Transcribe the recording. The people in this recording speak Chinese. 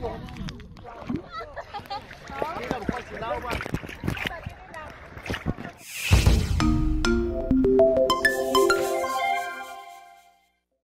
นี่สรุป